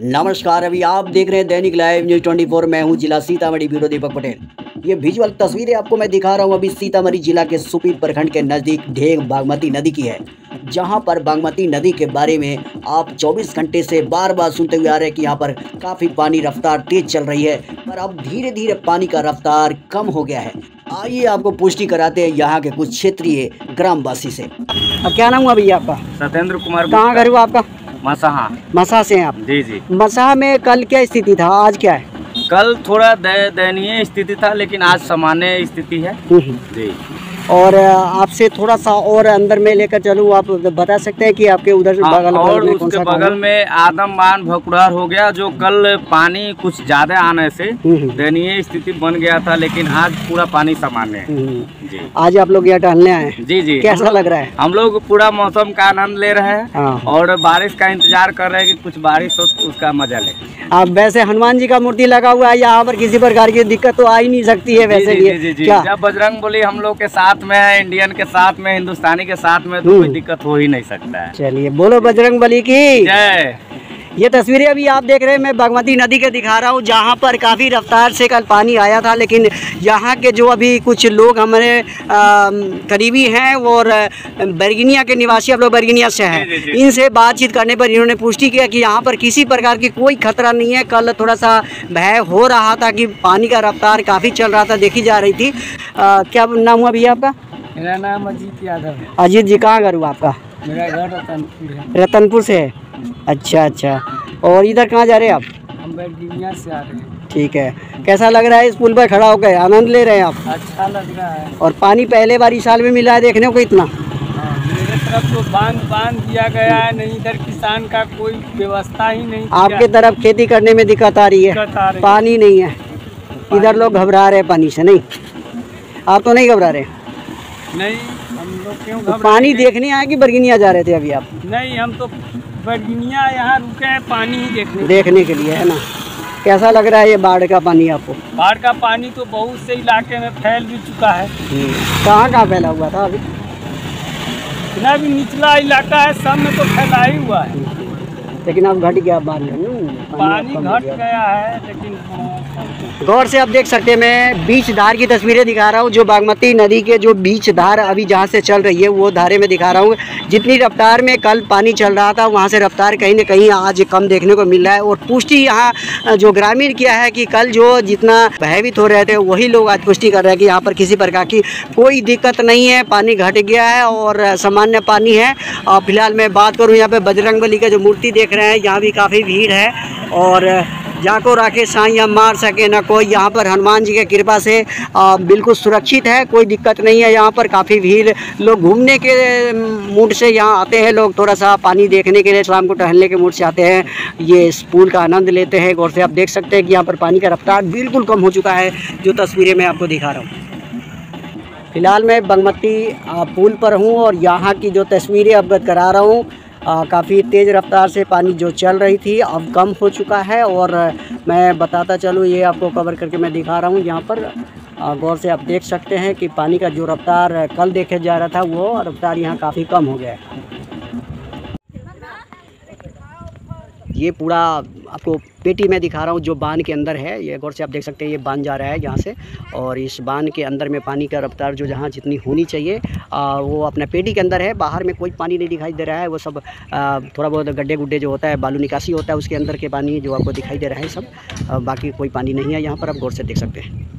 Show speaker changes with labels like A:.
A: नमस्कार अभी आप देख रहे हैं दैनिक लाइव न्यूज़ 24 मैं हूँ जिला सीतामढ़ी ब्यूरो दीपक पटेल। ये विजुअल तस्वीरें आपको मैं दिखा रहा हूँ। अभी सीतामढ़ी जिला के सुपी प्रखंड के नज़दीक ढेग बागमती नदी की है जहाँ पर बागमती नदी के बारे में आप 24 घंटे से बार बार सुनते हुए आ रहे हैं कि यहाँ पर काफ़ी पानी रफ्तार तेज चल रही है पर अब धीरे धीरे पानी का रफ्तार कम हो गया है। आइए आपको पुष्टि कराते हैं यहाँ के कुछ क्षेत्रीय ग्रामवासी से।
B: अब क्या नाम हुआ भैया आपका?
C: सत्येंद्र कुमार
B: कहाँ घर हुआ आपका?
C: मसाहा।
B: मसाहा से हैं आप?
C: जी जी।
B: मसाहा में कल क्या स्थिति था? आज क्या है?
C: कल थोड़ा दय- दयनीय स्थिति था लेकिन आज सामान्य स्थिति है।
B: हम्म।
C: जी।
B: और आपसे थोड़ा सा और अंदर में लेकर चलूँ आप बता सकते हैं कि आपके उधर से बगल
C: और
B: में
C: उसके बगल? में आदमबान भकुड़ार हो गया जो कल पानी कुछ ज़्यादा आने से
B: हम्म।
C: दयनीय स्थिति बन गया था लेकिन आज पूरा पानी सामान्य है
B: हम्म।
C: जी
B: आज आप लोग यहाँ टहलने आए
C: जी जी
B: कैसा लग रहा है
C: हम लोग पूरा मौसम का आनंद ले रहे हैं
B: हाँ
C: और बारिश का इंतज़ार कर रहे हैं कि कुछ बारिश हो तो उसका मज़ा ले।
B: आप वैसे हनुमान जी का मूर्ति लगा हुआ है यहाँ पर किसी प्रकार की दिक्कत तो आ ही नहीं सकती है वैसे
C: जी, जी, जी, जी,
B: क्या?
C: जब बजरंग बोली हम लोग के साथ में है इंडियन के साथ में हिंदुस्तानी के साथ में तो
B: हम्म।
C: कोई दिक्कत हो ही नहीं सकता है।
B: चलिए बोलो बजरंग बली की।
C: जय।
B: ये तस्वीरें अभी आप देख रहे हैं मैं बागमती नदी के दिखा रहा हूँ जहाँ पर काफ़ी रफ्तार से कल पानी आया था लेकिन यहाँ के जो अभी कुछ लोग हमारे करीबी हैं और बर्गिनिया के निवासी आप लोग बर्गिनिया से हैं। इनसे बातचीत करने पर इन्होंने पुष्टि किया कि यहाँ पर किसी प्रकार की कोई खतरा नहीं है। कल थोड़ा सा भय हो रहा था कि पानी का रफ्तार काफ़ी चल रहा था देखी जा रही थी। अ, क्या नाम हुआ भैया आपका?
C: मेरा नाम अजीत यादव
B: अजीत जी कहाँ घर हुआ आपका?
C: मेरा घर रतनपुर
B: रतनपुर से है। अच्छा अच्छा। और इधर कहाँ जा रहे हैं आप?
C: हम बर्गिनिया से आ रहे हैं।
B: ठीक है। कैसा लग रहा है इस पुल पर खड़ा होकर? आनंद ले रहे हैं आप?
C: अच्छा लग रहा है।
B: और पानी पहले बार इस साल में मिला है देखने को इतना?
C: मेरे तरफ़ तो बाँध बाँध दिया गया है नहीं इधर किसान का कोई व्यवस्था ही नहीं
B: आपके तरफ़ खेती करने में दिक्कत आ रही है?
C: आ रही
B: पानी नहीं है। इधर लोग घबरा रहे हैं पानी से नहीं? आप तो नहीं घबरा रहे?
C: नहीं हम लोग क्यों
B: तो पानी देखने आए कि बर्गिनिया जा रहे थे अभी आप?
C: नहीं हम तो बर्गिनिया यहाँ रुके हैं पानी ही देखने।
B: देखने के लिए है ना? कैसा लग रहा है ये बाढ़ का पानी आपको?
C: बाढ़ का पानी तो बहुत से इलाके में फैल भी चुका है।
B: कहाँ कहाँ फैला हुआ था अभी?
C: इतना भी निचला इलाका है सब में तो फैला ही हुआ है।
B: लेकिन अब घट गया हम्म,
C: पानी घट
B: गया।
C: है लेकिन
B: गौर से आप देख सकते हैं मैं बीच धार की तस्वीरें दिखा रहा हूँ जो बागमती नदी के जो बीच धार अभी जहाँ से चल रही है वो धारे में दिखा रहा हूँ। जितनी रफ्तार में कल पानी चल रहा था वहाँ से रफ्तार कहीं ना कहीं आज कम देखने को मिल रहा है। और पुष्टि यहाँ जो ग्रामीण किया है कि कल जो जितना भयभीत हो रहे थे वही लोग आज पुष्टि कर रहे हैं कि यहाँ पर किसी प्रकार की कोई दिक्कत नहीं है पानी घट गया है और सामान्य पानी है। और फ़िलहाल मैं बात करूँ यहाँ पे बजरंग बली का जो मूर्ति देख रहे हैं, यहाँ भी काफ़ी भीड़ है और जाको राखे साइया मार सके ना कोई। यहाँ पर हनुमान जी की कृपा से बिल्कुल सुरक्षित है, कोई दिक्कत नहीं है। यहाँ पर काफ़ी भीड़, लोग घूमने के मूड से यहाँ आते हैं लोग। थोड़ा सा पानी देखने के लिए, शाम को टहलने के मूड से आते हैं। ये इस पूल का आनंद लेते हैं, गौर से आप देख सकते हैं कि यहाँ पर पानी का रफ्तार बिल्कुल कम हो चुका है, जो तस्वीरें मैं आपको दिखा रहा हूँ। फ़िलहाल मैं बागमती पुल पर हूँ और यहाँ की जो तस्वीरें अवगत करा रहा हूँ काफ़ी तेज़ रफ्तार से पानी जो चल रही थी अब कम हो चुका है और मैं बताता चलूँ, ये आपको कवर करके मैं दिखा रहा हूँ। यहाँ पर गौर से आप देख सकते हैं कि पानी का जो रफ्तार कल देखे जा रहा था, वो रफ्तार यहाँ काफ़ी कम हो गया है। ये पूरा आपको पेटी में दिखा रहा हूँ जो बाँध के अंदर है। ये गौर से आप देख सकते हैं ये बाँध जा रहा है यहाँ से और इस बाँध के अंदर में पानी का रफ्तार जो जहाँ जितनी होनी चाहिए आ, वो अपना पेटी के अंदर है। बाहर में कोई पानी नहीं दिखाई दे रहा है वो सब आ, थोड़ा बहुत गड्ढे गुड्ढे जो होता है बालू निकासी होता है उसके अंदर के पानी जो आपको दिखाई दे रहा है सब आ, बाकी कोई पानी नहीं है यहाँ पर आप गौर से देख सकते हैं।